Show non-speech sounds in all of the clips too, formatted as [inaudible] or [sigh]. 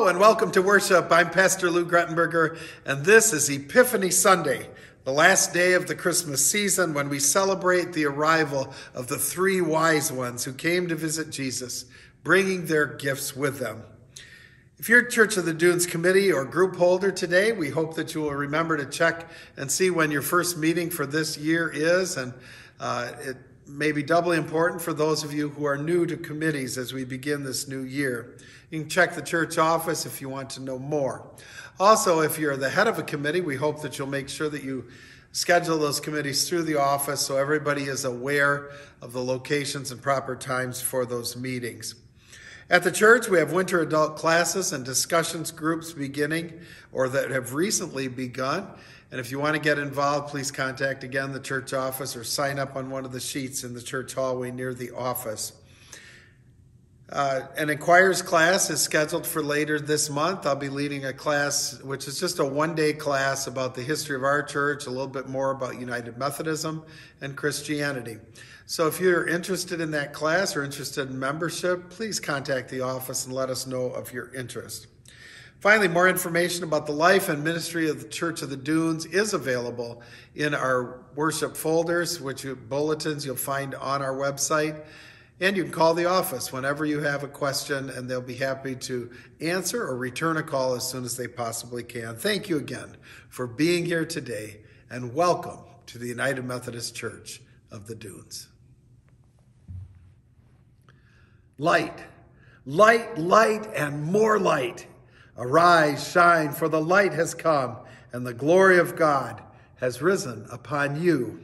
Hello and welcome to worship. I'm Pastor Lou Grettenberger, and this is Epiphany Sunday, the last day of the Christmas season when we celebrate the arrival of the three wise ones who came to visit Jesus, bringing their gifts with them. If you're Church of the Dunes committee or group holder today, we hope that you will remember to check and see when your first meeting for this year is, and uh, it may be doubly important for those of you who are new to committees as we begin this new year. You can check the church office if you want to know more. Also, if you're the head of a committee, we hope that you'll make sure that you schedule those committees through the office so everybody is aware of the locations and proper times for those meetings. At the church, we have winter adult classes and discussions groups beginning or that have recently begun. And if you want to get involved, please contact again the church office or sign up on one of the sheets in the church hallway near the office. Uh, an inquires class is scheduled for later this month. I'll be leading a class, which is just a one day class about the history of our church, a little bit more about United Methodism and Christianity. So if you're interested in that class or interested in membership, please contact the office and let us know of your interest. Finally, more information about the life and ministry of the Church of the Dunes is available in our worship folders, which bulletins you'll find on our website. And you can call the office whenever you have a question, and they'll be happy to answer or return a call as soon as they possibly can. Thank you again for being here today, and welcome to the United Methodist Church of the Dunes. Light, light, light, and more light. Arise, shine, for the light has come, and the glory of God has risen upon you.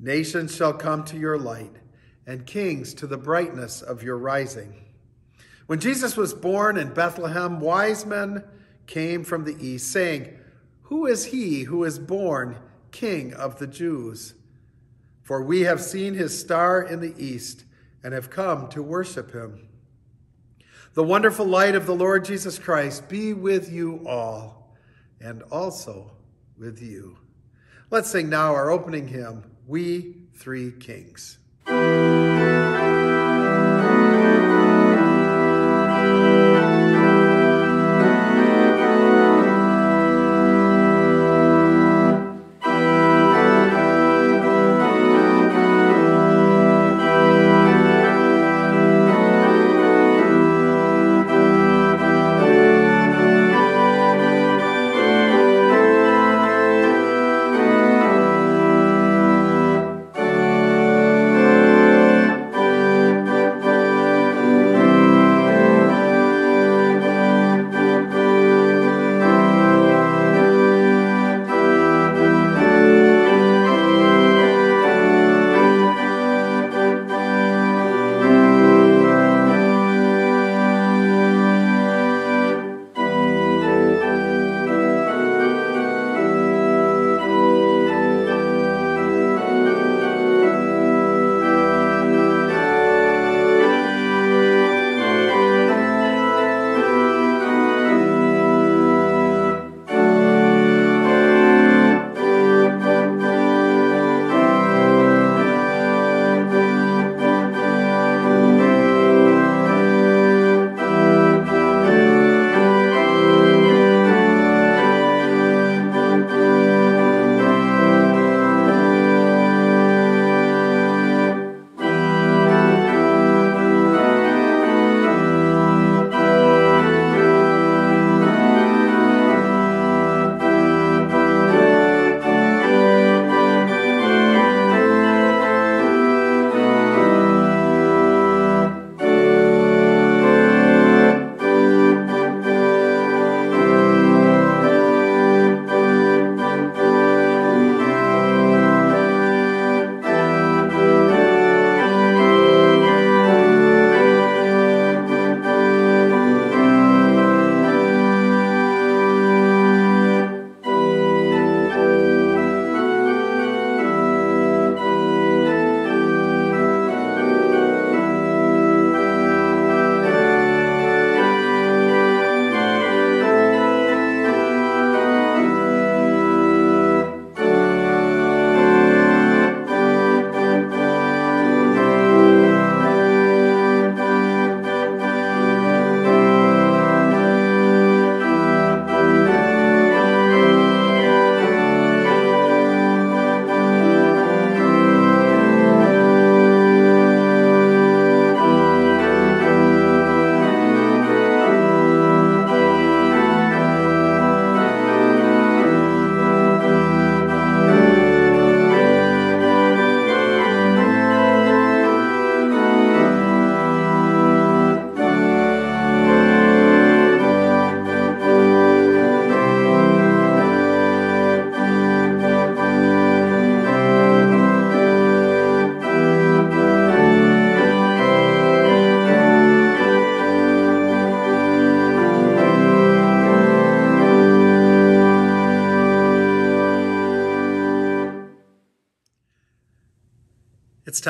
Nations shall come to your light and kings to the brightness of your rising. When Jesus was born in Bethlehem, wise men came from the east, saying, Who is he who is born King of the Jews? For we have seen his star in the east and have come to worship him. The wonderful light of the Lord Jesus Christ be with you all, and also with you. Let's sing now our opening hymn, We Three Kings. Thank you.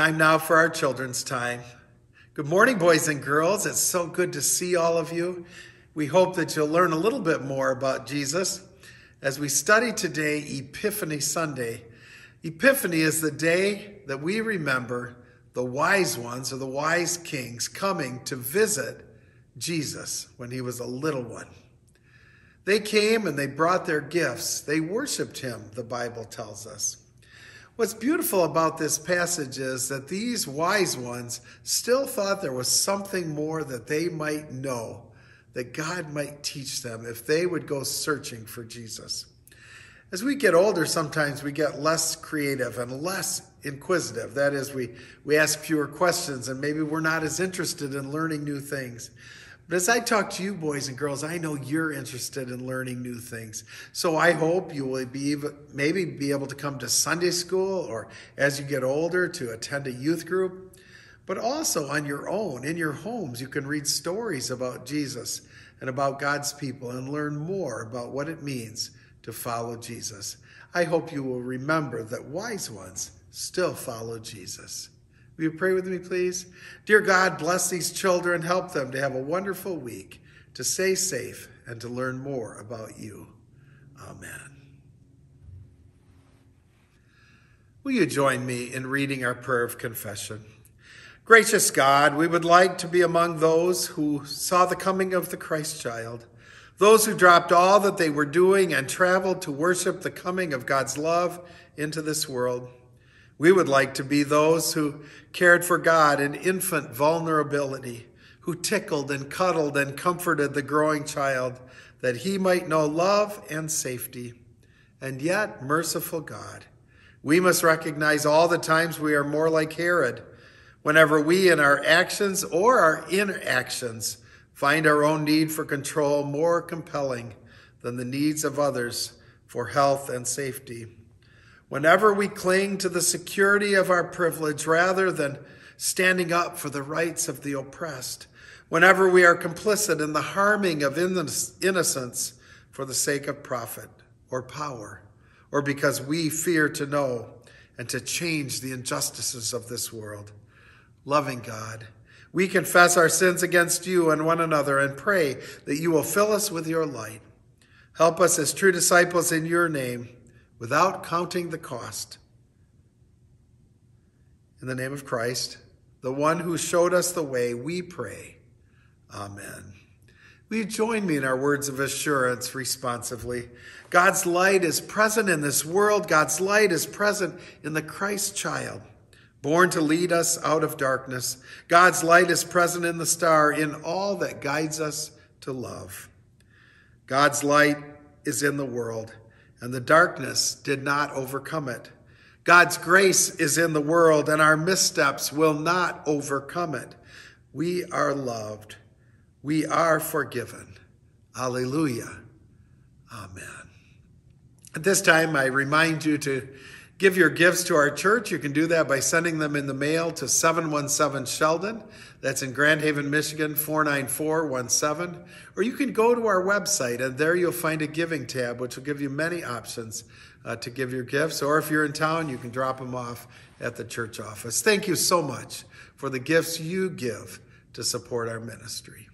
Time now for our children's time. Good morning, boys and girls. It's so good to see all of you. We hope that you'll learn a little bit more about Jesus as we study today Epiphany Sunday. Epiphany is the day that we remember the wise ones or the wise kings coming to visit Jesus when he was a little one. They came and they brought their gifts. They worshiped him, the Bible tells us. What's beautiful about this passage is that these wise ones still thought there was something more that they might know, that God might teach them if they would go searching for Jesus. As we get older, sometimes we get less creative and less inquisitive. That is, we, we ask fewer questions and maybe we're not as interested in learning new things. But as I talk to you, boys and girls, I know you're interested in learning new things. So I hope you will be maybe be able to come to Sunday school or as you get older to attend a youth group. But also on your own, in your homes, you can read stories about Jesus and about God's people and learn more about what it means to follow Jesus. I hope you will remember that wise ones still follow Jesus. Will you pray with me, please? Dear God, bless these children. Help them to have a wonderful week, to stay safe, and to learn more about you. Amen. Will you join me in reading our prayer of confession? Gracious God, we would like to be among those who saw the coming of the Christ child, those who dropped all that they were doing and traveled to worship the coming of God's love into this world. We would like to be those who cared for God in infant vulnerability, who tickled and cuddled and comforted the growing child that he might know love and safety. And yet, merciful God, we must recognize all the times we are more like Herod, whenever we in our actions or our inactions find our own need for control more compelling than the needs of others for health and safety. Whenever we cling to the security of our privilege rather than standing up for the rights of the oppressed, whenever we are complicit in the harming of innocence for the sake of profit or power, or because we fear to know and to change the injustices of this world. Loving God, we confess our sins against you and one another and pray that you will fill us with your light. Help us as true disciples in your name without counting the cost. In the name of Christ, the one who showed us the way, we pray. Amen. Will you join me in our words of assurance responsively? God's light is present in this world. God's light is present in the Christ child, born to lead us out of darkness. God's light is present in the star, in all that guides us to love. God's light is in the world and the darkness did not overcome it. God's grace is in the world, and our missteps will not overcome it. We are loved. We are forgiven. Alleluia. Amen. At this time, I remind you to give your gifts to our church. You can do that by sending them in the mail to 717 Sheldon. That's in Grand Haven, Michigan, 49417. Or you can go to our website, and there you'll find a giving tab, which will give you many options uh, to give your gifts. Or if you're in town, you can drop them off at the church office. Thank you so much for the gifts you give to support our ministry.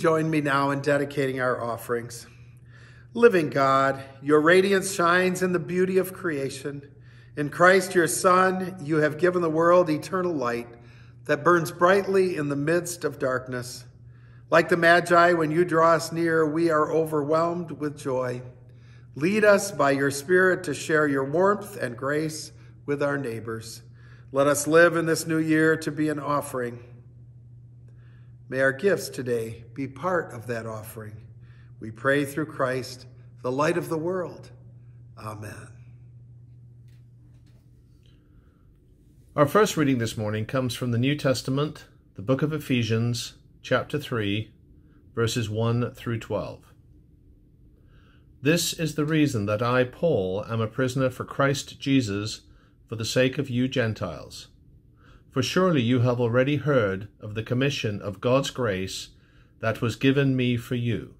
Join me now in dedicating our offerings? Living God, your radiance shines in the beauty of creation. In Christ, your Son, you have given the world eternal light that burns brightly in the midst of darkness. Like the Magi, when you draw us near, we are overwhelmed with joy. Lead us by your Spirit to share your warmth and grace with our neighbors. Let us live in this new year to be an offering May our gifts today be part of that offering. We pray through Christ, the light of the world. Amen. Our first reading this morning comes from the New Testament, the book of Ephesians, chapter 3, verses 1 through 12. This is the reason that I, Paul, am a prisoner for Christ Jesus for the sake of you Gentiles for surely you have already heard of the commission of God's grace that was given me for you,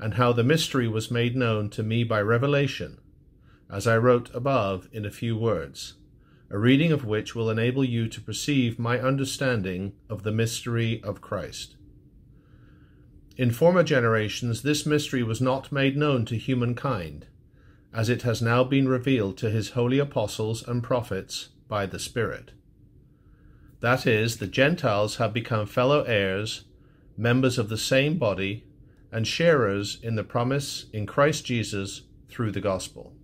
and how the mystery was made known to me by revelation, as I wrote above in a few words, a reading of which will enable you to perceive my understanding of the mystery of Christ. In former generations, this mystery was not made known to humankind, as it has now been revealed to his holy apostles and prophets by the Spirit. That is, the Gentiles have become fellow heirs, members of the same body, and sharers in the promise in Christ Jesus through the gospel.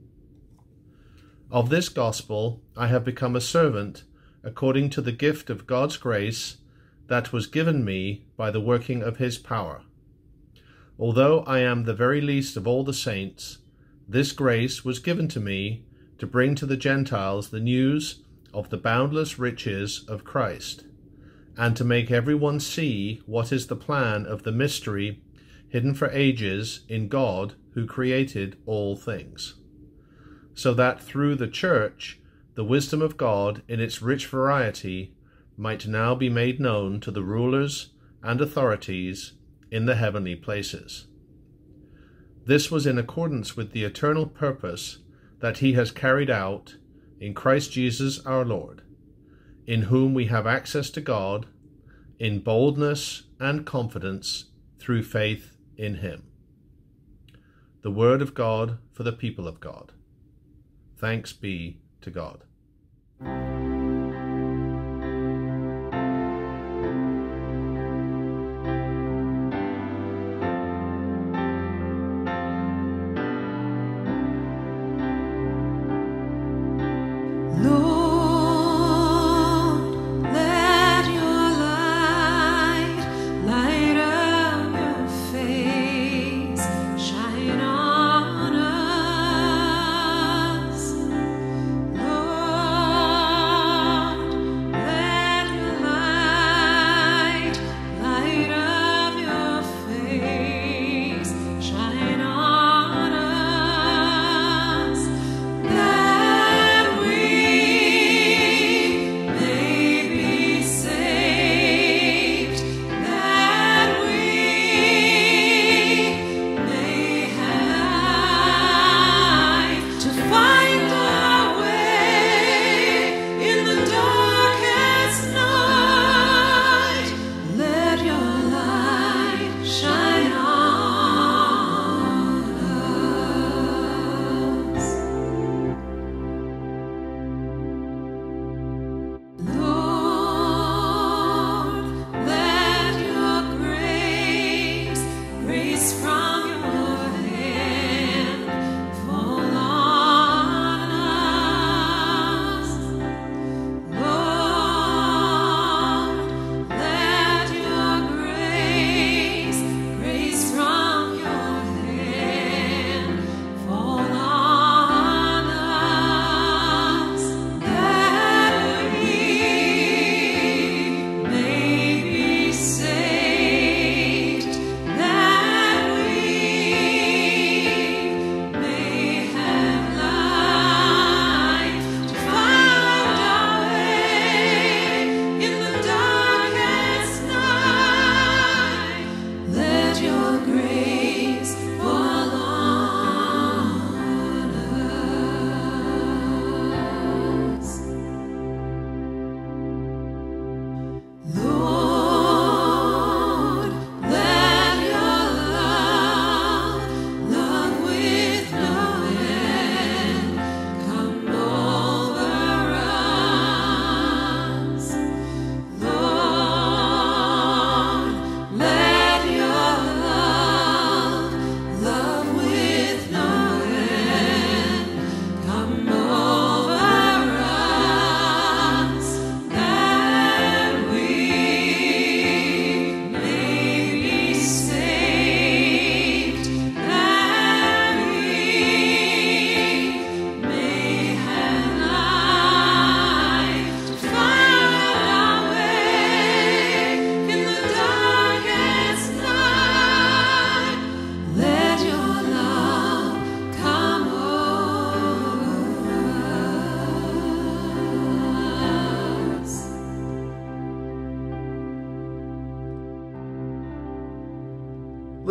Of this gospel I have become a servant according to the gift of God's grace that was given me by the working of his power. Although I am the very least of all the saints, this grace was given to me to bring to the Gentiles the news of the boundless riches of Christ, and to make everyone see what is the plan of the mystery hidden for ages in God who created all things, so that through the Church the wisdom of God in its rich variety might now be made known to the rulers and authorities in the heavenly places. This was in accordance with the eternal purpose that he has carried out in Christ Jesus our Lord, in whom we have access to God in boldness and confidence through faith in him. The Word of God for the people of God. Thanks be to God.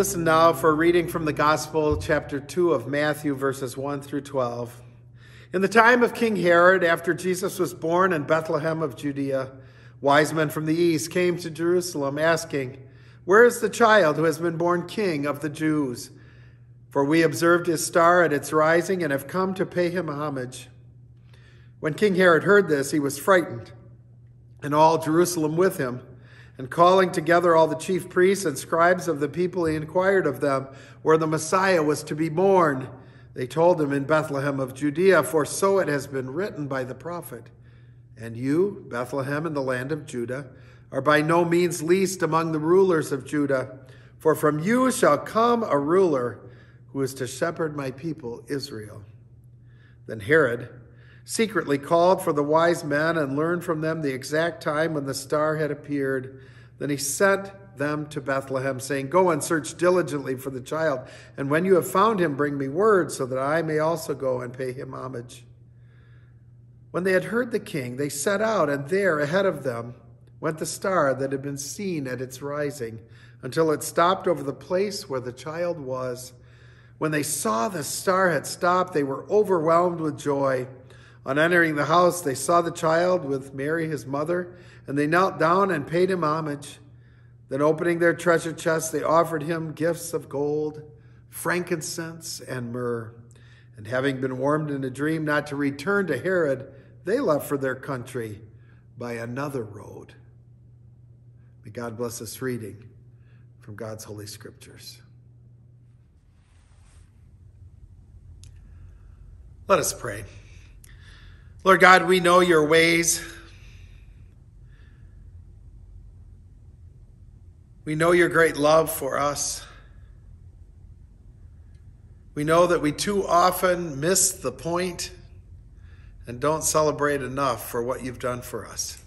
Listen now for a reading from the Gospel, chapter 2 of Matthew, verses 1 through 12. In the time of King Herod, after Jesus was born in Bethlehem of Judea, wise men from the east came to Jerusalem asking, Where is the child who has been born king of the Jews? For we observed his star at its rising and have come to pay him homage. When King Herod heard this, he was frightened, and all Jerusalem with him. And calling together all the chief priests and scribes of the people, he inquired of them where the Messiah was to be born. They told him in Bethlehem of Judea, for so it has been written by the prophet. And you, Bethlehem in the land of Judah, are by no means least among the rulers of Judah, for from you shall come a ruler who is to shepherd my people Israel. Then Herod secretly called for the wise men and learned from them the exact time when the star had appeared. Then he sent them to Bethlehem, saying, Go and search diligently for the child, and when you have found him, bring me word, so that I may also go and pay him homage. When they had heard the king, they set out, and there ahead of them went the star that had been seen at its rising, until it stopped over the place where the child was. When they saw the star had stopped, they were overwhelmed with joy. On entering the house, they saw the child with Mary, his mother, and they knelt down and paid him homage. Then, opening their treasure chests, they offered him gifts of gold, frankincense, and myrrh. And having been warned in a dream not to return to Herod, they left for their country by another road. May God bless this reading from God's Holy Scriptures. Let us pray. Lord God, we know your ways. We know your great love for us. We know that we too often miss the point and don't celebrate enough for what you've done for us.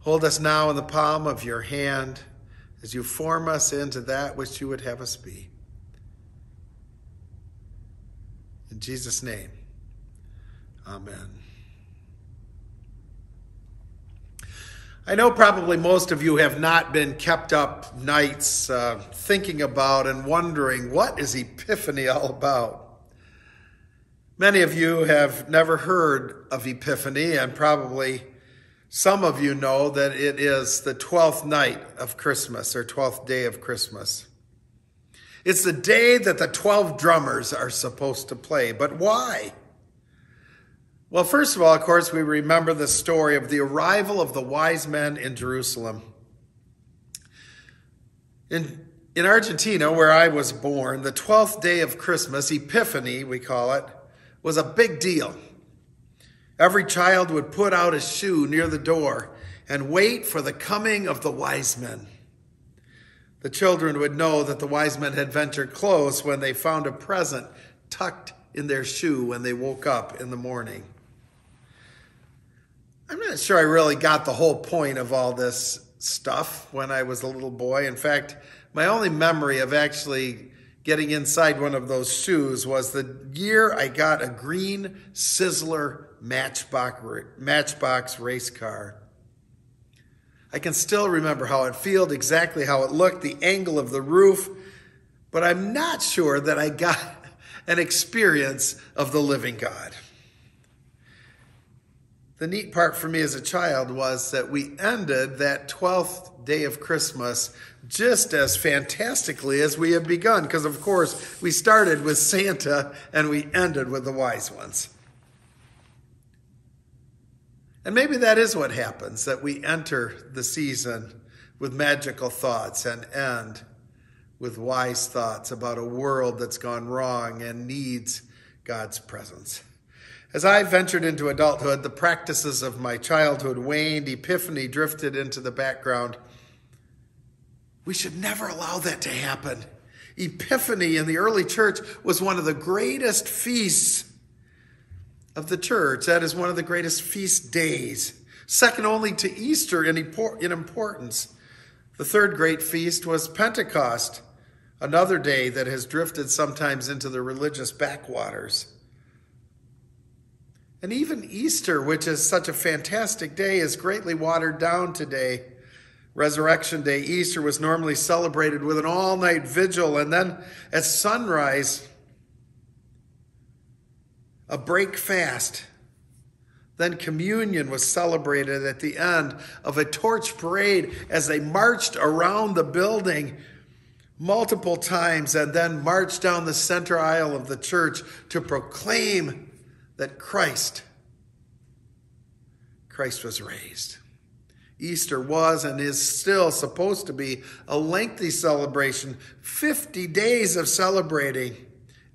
Hold us now in the palm of your hand as you form us into that which you would have us be. In Jesus' name, amen. I know probably most of you have not been kept up nights uh, thinking about and wondering what is Epiphany all about. Many of you have never heard of Epiphany, and probably some of you know that it is the 12th night of Christmas or 12th day of Christmas. It's the day that the 12 drummers are supposed to play. But why? Well, first of all, of course, we remember the story of the arrival of the wise men in Jerusalem. In, in Argentina, where I was born, the 12th day of Christmas, Epiphany, we call it, was a big deal. Every child would put out a shoe near the door and wait for the coming of the wise men. The children would know that the wise men had ventured close when they found a present tucked in their shoe when they woke up in the morning. I'm not sure I really got the whole point of all this stuff when I was a little boy. In fact, my only memory of actually getting inside one of those shoes was the year I got a green Sizzler Matchbox, Matchbox race car. I can still remember how it felt, exactly how it looked, the angle of the roof, but I'm not sure that I got an experience of the living God. The neat part for me as a child was that we ended that 12th day of Christmas just as fantastically as we had begun, because of course we started with Santa and we ended with the wise ones. And maybe that is what happens that we enter the season with magical thoughts and end with wise thoughts about a world that's gone wrong and needs God's presence. As I ventured into adulthood, the practices of my childhood waned, epiphany drifted into the background. We should never allow that to happen. Epiphany in the early church was one of the greatest feasts of the church. That is one of the greatest feast days, second only to Easter in importance. The third great feast was Pentecost, another day that has drifted sometimes into the religious backwaters. And even Easter, which is such a fantastic day, is greatly watered down today Resurrection Day, Easter, was normally celebrated with an all night vigil, and then at sunrise, a break fast. Then communion was celebrated at the end of a torch parade as they marched around the building multiple times and then marched down the center aisle of the church to proclaim that Christ Christ was raised. Easter was and is still supposed to be a lengthy celebration, 50 days of celebrating,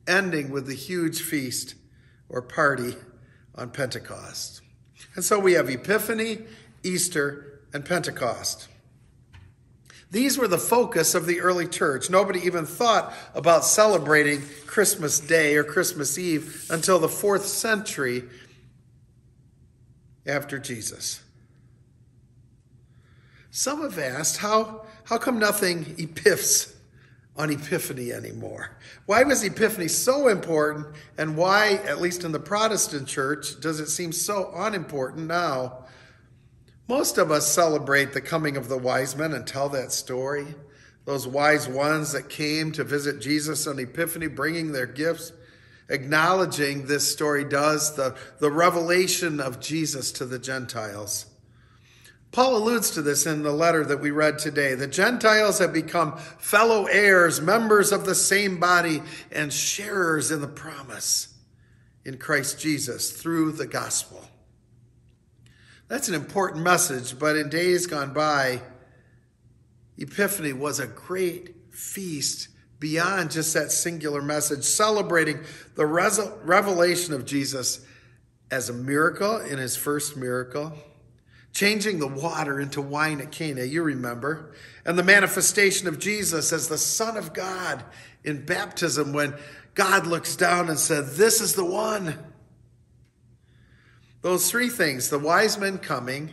ending with the huge feast or party on Pentecost. And so we have Epiphany, Easter, and Pentecost. These were the focus of the early church. Nobody even thought about celebrating Christmas Day or Christmas Eve until the fourth century after Jesus. Some have asked, how, how come nothing epiphs on Epiphany anymore? Why was Epiphany so important, and why, at least in the Protestant church, does it seem so unimportant now? Most of us celebrate the coming of the wise men and tell that story. Those wise ones that came to visit Jesus on Epiphany, bringing their gifts acknowledging this story does, the, the revelation of Jesus to the Gentiles. Paul alludes to this in the letter that we read today. The Gentiles have become fellow heirs, members of the same body, and sharers in the promise in Christ Jesus through the gospel. That's an important message, but in days gone by, Epiphany was a great feast beyond just that singular message, celebrating the revelation of Jesus as a miracle in his first miracle, changing the water into wine at Cana, you remember, and the manifestation of Jesus as the Son of God in baptism when God looks down and said, This is the one. Those three things the wise men coming,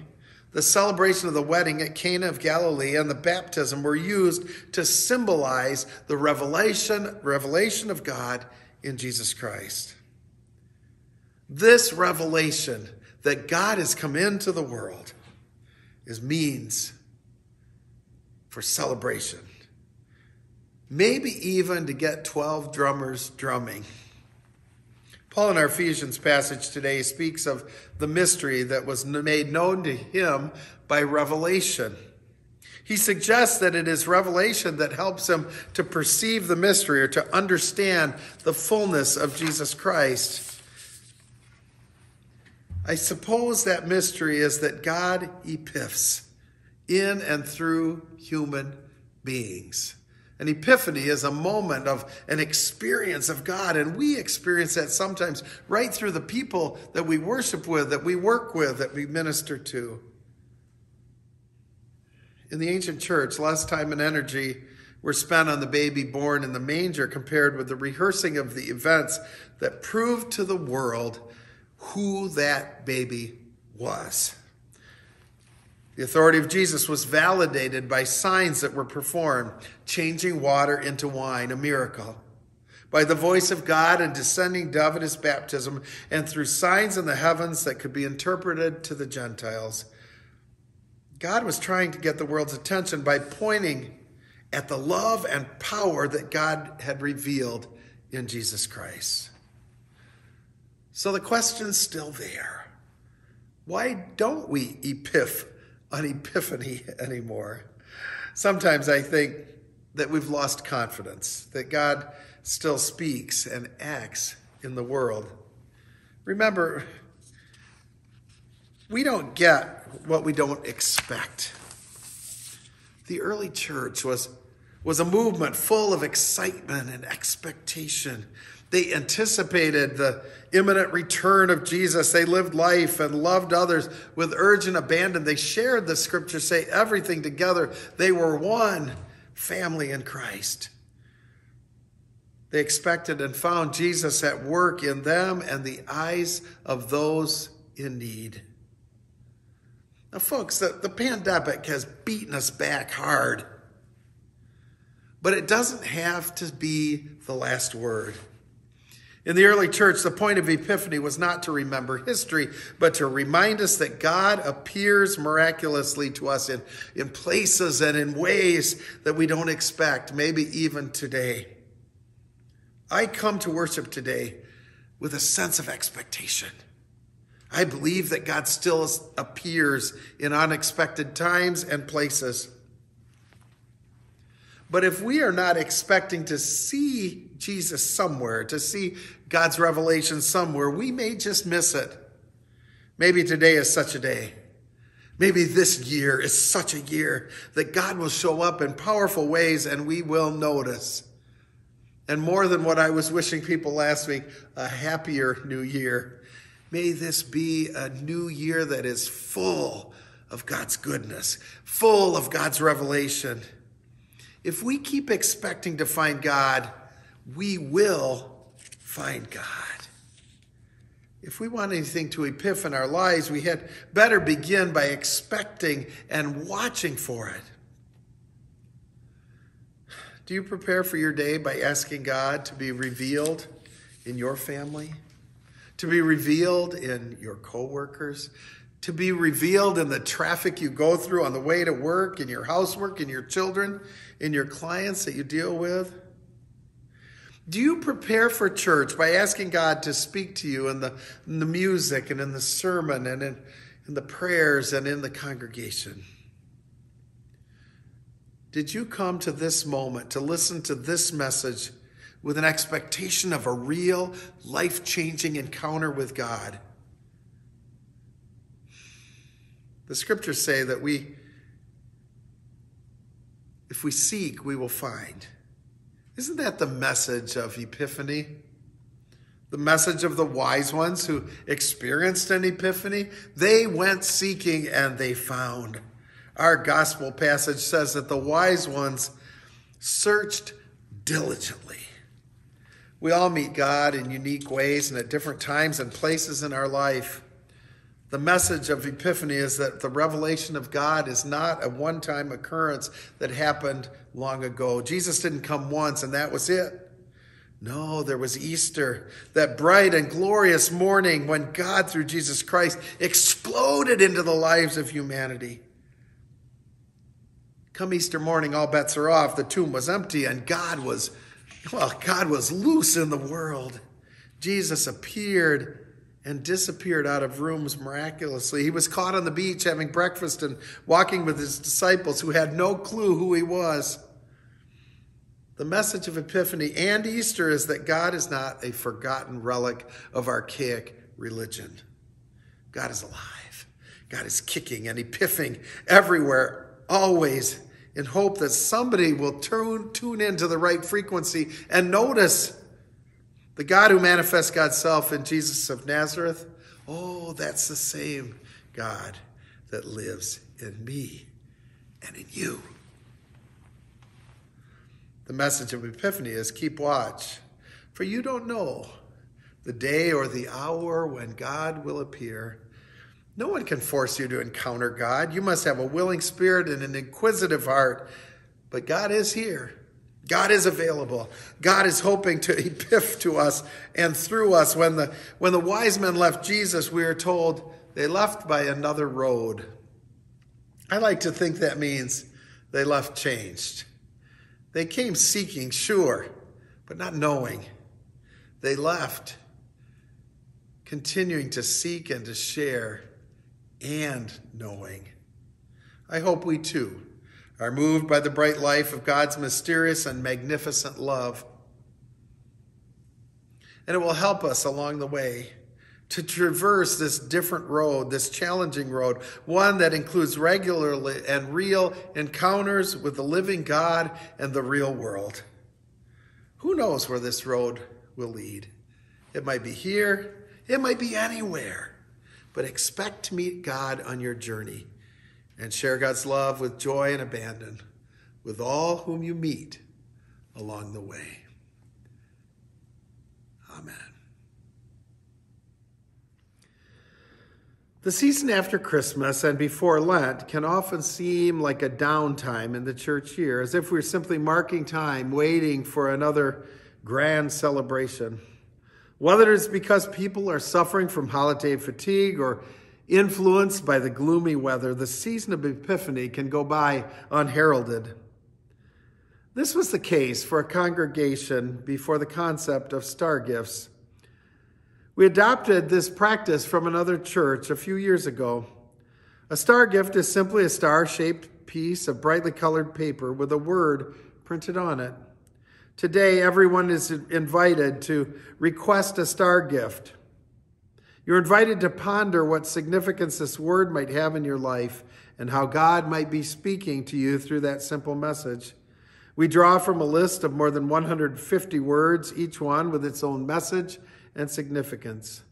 the celebration of the wedding at Cana of Galilee and the baptism were used to symbolize the revelation, revelation of God in Jesus Christ. This revelation that God has come into the world is means for celebration. Maybe even to get 12 drummers drumming. Paul in our Ephesians passage today speaks of the mystery that was made known to him by revelation. He suggests that it is revelation that helps him to perceive the mystery or to understand the fullness of Jesus Christ. I suppose that mystery is that God epiphs in and through human beings. An epiphany is a moment of an experience of God, and we experience that sometimes right through the people that we worship with, that we work with, that we minister to. In the ancient church, less time and energy were spent on the baby born in the manger compared with the rehearsing of the events that proved to the world who that baby was. The authority of Jesus was validated by signs that were performed, changing water into wine, a miracle. By the voice of God and descending dove at his baptism, and through signs in the heavens that could be interpreted to the Gentiles. God was trying to get the world's attention by pointing at the love and power that God had revealed in Jesus Christ. So the question's still there. Why don't we epiph on Epiphany anymore. Sometimes I think that we've lost confidence, that God still speaks and acts in the world. Remember, we don't get what we don't expect. The early church was, was a movement full of excitement and expectation. They anticipated the imminent return of Jesus. They lived life and loved others with urgent abandon. They shared, the scriptures say, everything together. They were one family in Christ. They expected and found Jesus at work in them and the eyes of those in need. Now, folks, the, the pandemic has beaten us back hard, but it doesn't have to be the last word. In the early church, the point of Epiphany was not to remember history, but to remind us that God appears miraculously to us in, in places and in ways that we don't expect, maybe even today. I come to worship today with a sense of expectation. I believe that God still appears in unexpected times and places. But if we are not expecting to see Jesus somewhere, to see God's revelation somewhere, we may just miss it. Maybe today is such a day. Maybe this year is such a year that God will show up in powerful ways and we will notice. And more than what I was wishing people last week, a happier new year. May this be a new year that is full of God's goodness, full of God's revelation. If we keep expecting to find God, we will find God. If we want anything to epiphany in our lives, we had better begin by expecting and watching for it. Do you prepare for your day by asking God to be revealed in your family? To be revealed in your coworkers? To be revealed in the traffic you go through on the way to work, in your housework, in your children, in your clients that you deal with? Do you prepare for church by asking God to speak to you in the, in the music and in the sermon and in, in the prayers and in the congregation? Did you come to this moment to listen to this message with an expectation of a real, life changing encounter with God? The scriptures say that we if we seek, we will find. Isn't that the message of Epiphany? The message of the wise ones who experienced an epiphany? They went seeking and they found. Our gospel passage says that the wise ones searched diligently. We all meet God in unique ways and at different times and places in our life. The message of Epiphany is that the revelation of God is not a one time occurrence that happened long ago. Jesus didn't come once and that was it. No, there was Easter, that bright and glorious morning when God, through Jesus Christ, exploded into the lives of humanity. Come Easter morning, all bets are off. The tomb was empty and God was, well, God was loose in the world. Jesus appeared and disappeared out of rooms miraculously. He was caught on the beach having breakfast and walking with his disciples who had no clue who he was. The message of Epiphany and Easter is that God is not a forgotten relic of archaic religion. God is alive. God is kicking and epiphing everywhere, always, in hope that somebody will tune, tune into the right frequency and notice the God who manifests God's self in Jesus of Nazareth, oh, that's the same God that lives in me and in you. The message of Epiphany is keep watch, for you don't know the day or the hour when God will appear. No one can force you to encounter God. You must have a willing spirit and an inquisitive heart, but God is here. God is available. God is hoping to [laughs] epiph to us and through us. When the, when the wise men left Jesus, we are told they left by another road. I like to think that means they left changed. They came seeking, sure, but not knowing. They left continuing to seek and to share and knowing. I hope we too are moved by the bright life of God's mysterious and magnificent love. And it will help us along the way to traverse this different road, this challenging road, one that includes regular and real encounters with the living God and the real world. Who knows where this road will lead? It might be here, it might be anywhere, but expect to meet God on your journey and share God's love with joy and abandon with all whom you meet along the way. Amen. The season after Christmas and before Lent can often seem like a downtime in the church year, as if we're simply marking time, waiting for another grand celebration. Whether it's because people are suffering from holiday fatigue or influenced by the gloomy weather, the season of Epiphany can go by unheralded. This was the case for a congregation before the concept of star gifts. We adopted this practice from another church a few years ago. A star gift is simply a star shaped piece of brightly colored paper with a word printed on it. Today, everyone is invited to request a star gift. You're invited to ponder what significance this word might have in your life and how God might be speaking to you through that simple message. We draw from a list of more than 150 words, each one with its own message and significance.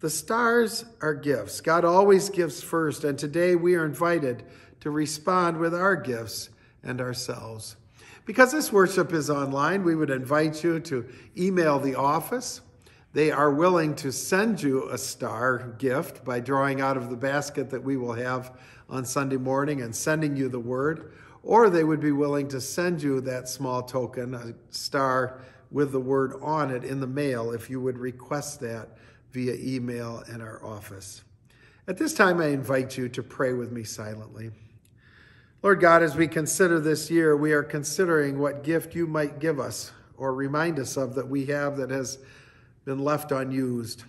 The stars are gifts. God always gives first, and today we are invited to respond with our gifts and ourselves. Because this worship is online, we would invite you to email the office. They are willing to send you a star gift by drawing out of the basket that we will have on Sunday morning and sending you the word or they would be willing to send you that small token, a star with the word on it in the mail if you would request that via email in our office. At this time, I invite you to pray with me silently. Lord God, as we consider this year, we are considering what gift you might give us or remind us of that we have that has been left unused.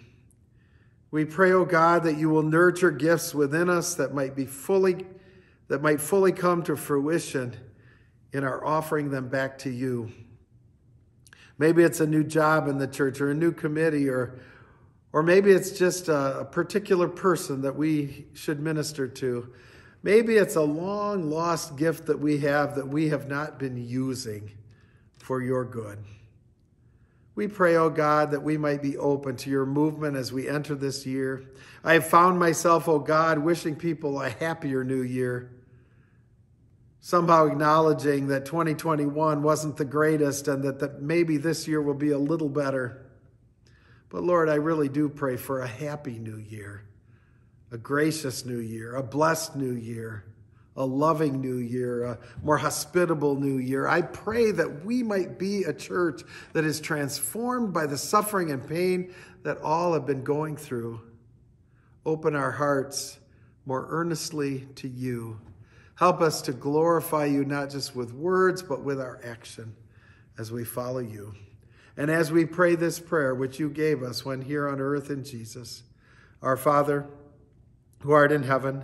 We pray, O oh God, that you will nurture gifts within us that might be fully that might fully come to fruition in our offering them back to you. Maybe it's a new job in the church or a new committee or or maybe it's just a, a particular person that we should minister to. Maybe it's a long lost gift that we have that we have not been using for your good. We pray, oh God, that we might be open to your movement as we enter this year. I have found myself, oh God, wishing people a happier new year somehow acknowledging that 2021 wasn't the greatest and that, that maybe this year will be a little better. But Lord, I really do pray for a happy new year, a gracious new year, a blessed new year, a loving new year, a more hospitable new year. I pray that we might be a church that is transformed by the suffering and pain that all have been going through. Open our hearts more earnestly to you. Help us to glorify you not just with words, but with our action as we follow you. And as we pray this prayer, which you gave us when here on earth in Jesus, our Father, who art in heaven,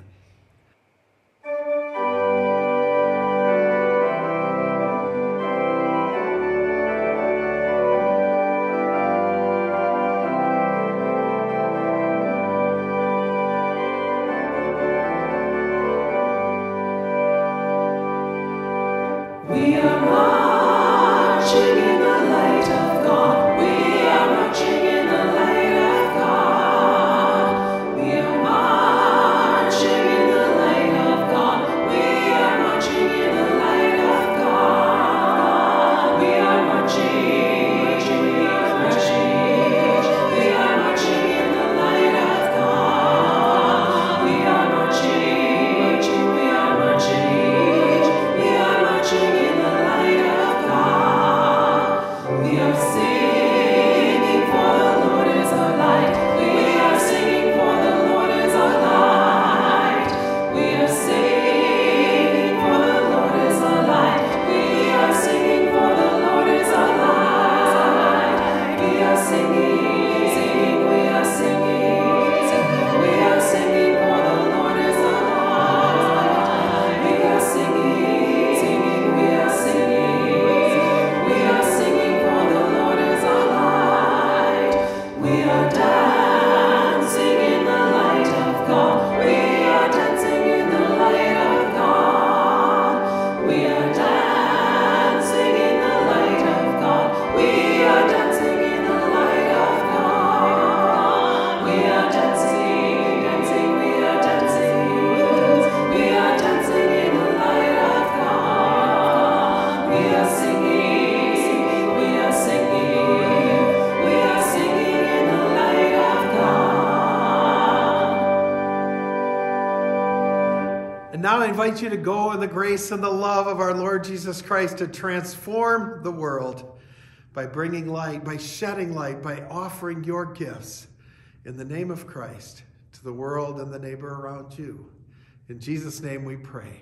Invite you to go in the grace and the love of our Lord Jesus Christ to transform the world by bringing light, by shedding light, by offering your gifts in the name of Christ to the world and the neighbor around you. In Jesus' name we pray.